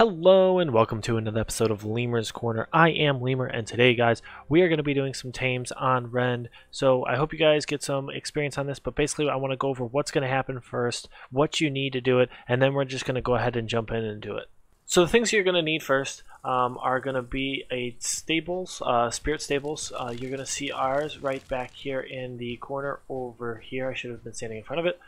Hello and welcome to another episode of Lemur's Corner. I am Lemur and today guys we are going to be doing some tames on Rend. So I hope you guys get some experience on this but basically I want to go over what's going to happen first, what you need to do it, and then we're just going to go ahead and jump in and do it. So the things you're going to need first um, are going to be a stables, uh, spirit stables. Uh, you're going to see ours right back here in the corner over here. I should have been standing in front of it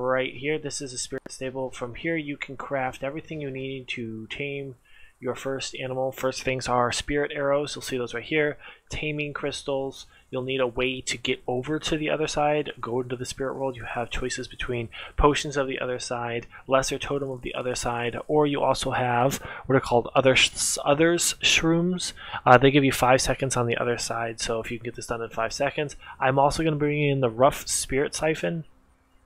right here. This is a spirit stable. From here you can craft everything you need to tame your first animal. First things are spirit arrows. You'll see those right here. Taming crystals. You'll need a way to get over to the other side. Go into the spirit world. You have choices between potions of the other side, lesser totem of the other side, or you also have what are called other sh others shrooms. Uh, they give you five seconds on the other side. So if you can get this done in five seconds, I'm also going to bring in the rough spirit siphon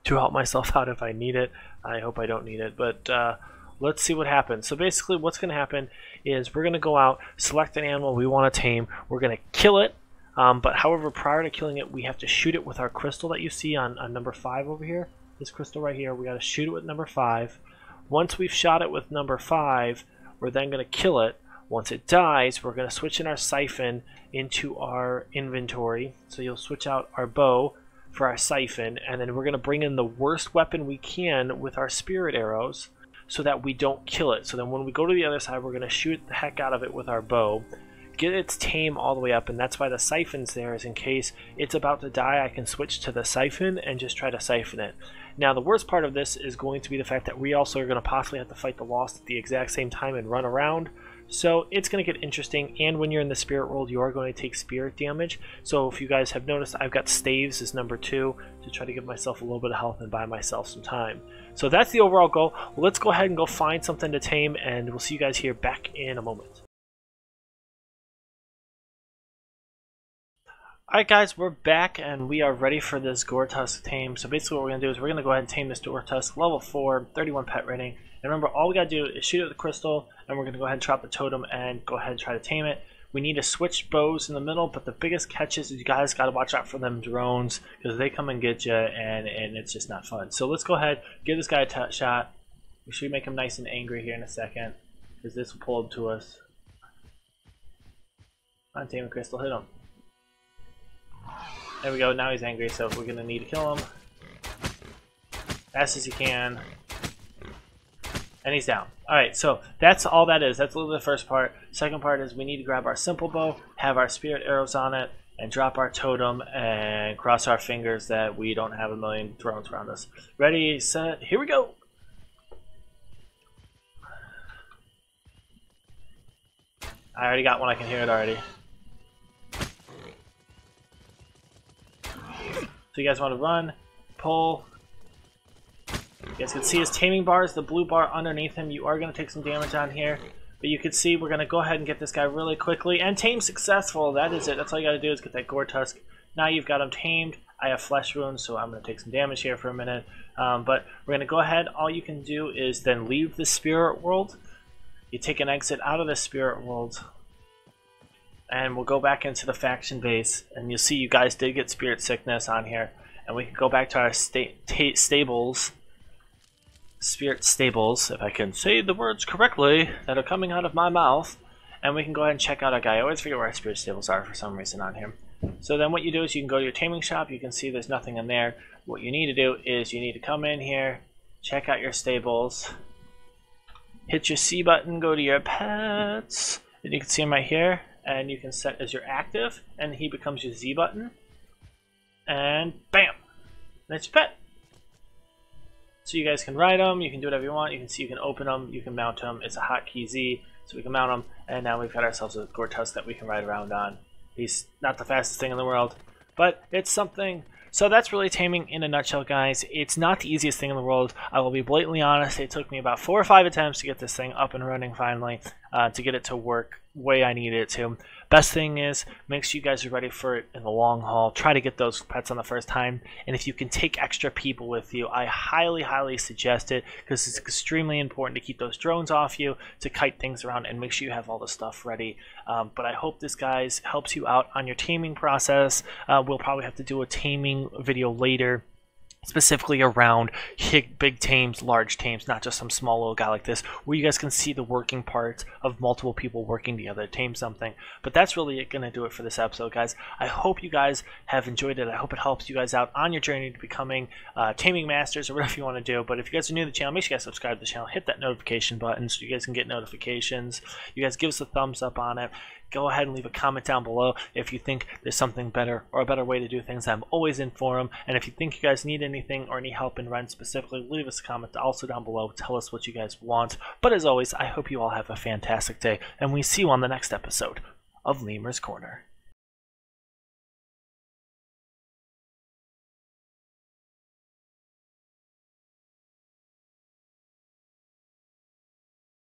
to help myself out if I need it. I hope I don't need it, but uh, let's see what happens. So basically what's going to happen is we're going to go out, select an animal we want to tame, we're going to kill it, um, but however prior to killing it we have to shoot it with our crystal that you see on, on number 5 over here. This crystal right here, we got to shoot it with number 5. Once we've shot it with number 5, we're then going to kill it. Once it dies, we're going to switch in our siphon into our inventory. So you'll switch out our bow, for our siphon, and then we're going to bring in the worst weapon we can with our spirit arrows so that we don't kill it. So then when we go to the other side, we're going to shoot the heck out of it with our bow, get its tame all the way up, and that's why the siphon's there, is in case it's about to die, I can switch to the siphon and just try to siphon it. Now, the worst part of this is going to be the fact that we also are going to possibly have to fight the Lost at the exact same time and run around, so it's going to get interesting, and when you're in the spirit world, you are going to take spirit damage. So if you guys have noticed, I've got staves as number two to try to give myself a little bit of health and buy myself some time. So that's the overall goal. let's go ahead and go find something to tame, and we'll see you guys here back in a moment. Alright guys, we're back and we are ready for this Goretusk tame. So basically what we're going to do is we're going to go ahead and tame this Goretusk, level 4, 31 pet rating. And remember, all we got to do is shoot at the crystal, and we're going to go ahead and drop the totem and go ahead and try to tame it. We need to switch bows in the middle, but the biggest catch is you guys got to watch out for them drones because they come and get you, and, and it's just not fun. So let's go ahead, give this guy a shot. We should make him nice and angry here in a second because this will pull him to us. On tame crystal, hit him. There we go, now he's angry, so we're to need to kill him. Fast as you can. And he's down. Alright, so that's all that is. That's bit the first part. Second part is we need to grab our simple bow, have our spirit arrows on it, and drop our totem and cross our fingers that we don't have a million drones around us. Ready, set, here we go! I already got one, I can hear it already. So you guys want to run, pull, you guys can see his taming bars, the blue bar underneath him. You are going to take some damage on here. But you can see we're going to go ahead and get this guy really quickly. And tame successful. That is it. That's all you got to do is get that Goretusk. Now you've got him tamed. I have flesh wounds, so I'm going to take some damage here for a minute. Um, but we're going to go ahead. All you can do is then leave the spirit world. You take an exit out of the spirit world. And we'll go back into the faction base. And you'll see you guys did get spirit sickness on here. And we can go back to our sta stables spirit stables, if I can say the words correctly that are coming out of my mouth, and we can go ahead and check out our guy. I always forget where our spirit stables are for some reason on here. So then what you do is you can go to your taming shop, you can see there's nothing in there. What you need to do is you need to come in here, check out your stables, hit your C button, go to your pets, and you can see them right here, and you can set as your active, and he becomes your Z button, and bam, that's your pet. So you guys can ride them, you can do whatever you want, you can see you can open them, you can mount them, it's a hotkey Z, so we can mount them, and now we've got ourselves a Goretusk that we can ride around on. He's not the fastest thing in the world, but it's something. So that's really taming in a nutshell, guys. It's not the easiest thing in the world. I will be blatantly honest. It took me about four or five attempts to get this thing up and running finally, uh, to get it to work way I needed it to. Best thing is, make sure you guys are ready for it in the long haul. Try to get those pets on the first time. And if you can take extra people with you, I highly, highly suggest it because it's extremely important to keep those drones off you, to kite things around, and make sure you have all the stuff ready. Um, but I hope this, guys, helps you out on your taming process. Uh, we'll probably have to do a taming video later specifically around big tames, large tames, not just some small little guy like this, where you guys can see the working parts of multiple people working together to tame something. But that's really going to do it for this episode, guys. I hope you guys have enjoyed it. I hope it helps you guys out on your journey to becoming uh, taming masters or whatever you want to do. But if you guys are new to the channel, make sure you guys subscribe to the channel, hit that notification button so you guys can get notifications. You guys give us a thumbs up on it go ahead and leave a comment down below if you think there's something better or a better way to do things. I'm always in for them. And if you think you guys need anything or any help in Rend specifically, leave us a comment also down below. Tell us what you guys want. But as always, I hope you all have a fantastic day, and we see you on the next episode of Lemur's Corner.